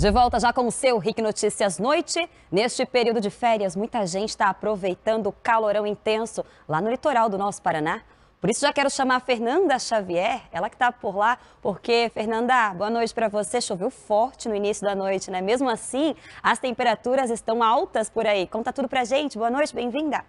De volta já com o seu RIC Notícias Noite. Neste período de férias, muita gente está aproveitando o calorão intenso lá no litoral do nosso Paraná. Por isso já quero chamar a Fernanda Xavier, ela que está por lá, porque, Fernanda, boa noite para você. Choveu forte no início da noite, né? Mesmo assim, as temperaturas estão altas por aí. Conta tudo pra gente. Boa noite, bem-vinda.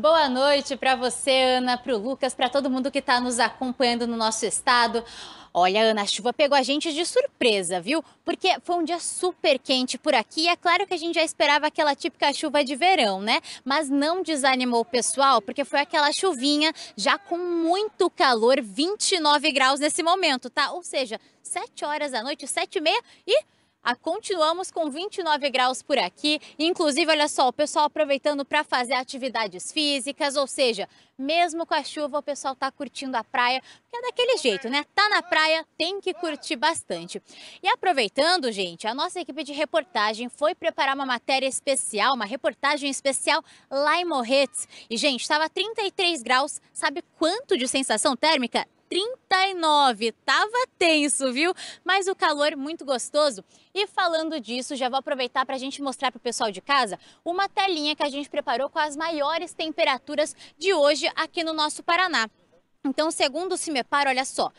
Boa noite para você, Ana, para o Lucas, para todo mundo que está nos acompanhando no nosso estado. Olha, Ana, a chuva pegou a gente de surpresa, viu? Porque foi um dia super quente por aqui. E é claro que a gente já esperava aquela típica chuva de verão, né? Mas não desanimou o pessoal, porque foi aquela chuvinha já com muito calor, 29 graus nesse momento, tá? Ou seja, 7 horas da noite, 7 e meia e ah, continuamos com 29 graus por aqui, inclusive, olha só, o pessoal aproveitando para fazer atividades físicas, ou seja, mesmo com a chuva, o pessoal está curtindo a praia, porque é daquele jeito, né? Tá na praia, tem que curtir bastante. E aproveitando, gente, a nossa equipe de reportagem foi preparar uma matéria especial, uma reportagem especial lá em Morretes. E, gente, estava 33 graus, sabe quanto de sensação térmica? 39. Tava tenso, viu? Mas o calor muito gostoso. E falando disso, já vou aproveitar para a gente mostrar para o pessoal de casa uma telinha que a gente preparou com as maiores temperaturas de hoje aqui no nosso Paraná. Então, segundo o CIMEPAR, olha só,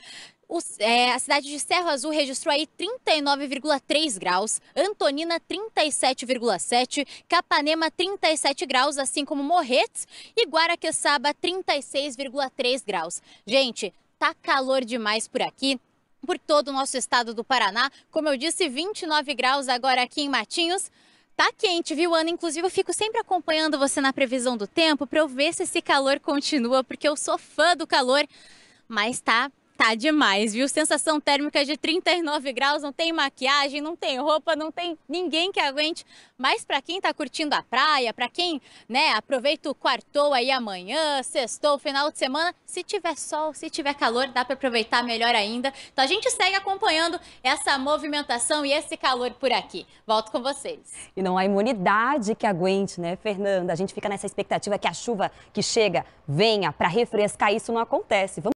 o, é, a cidade de Cerro Azul registrou aí 39,3 graus, Antonina 37,7, Capanema 37 graus, assim como Morretes e Guaraqueçaba 36,3 graus. Gente, tá calor demais por aqui por todo o nosso estado do Paraná. Como eu disse, 29 graus agora aqui em Matinhos. Tá quente, viu, Ana? Inclusive, eu fico sempre acompanhando você na previsão do tempo para eu ver se esse calor continua, porque eu sou fã do calor, mas tá tá demais, viu? Sensação térmica de 39 graus, não tem maquiagem, não tem roupa, não tem ninguém que aguente. Mas para quem tá curtindo a praia, para quem, né, aproveita o quartou aí amanhã, sextou, final de semana, se tiver sol, se tiver calor, dá para aproveitar melhor ainda. Então a gente segue acompanhando essa movimentação e esse calor por aqui. Volto com vocês. E não há imunidade que aguente, né, Fernanda? A gente fica nessa expectativa que a chuva que chega venha para refrescar, isso não acontece. Vamos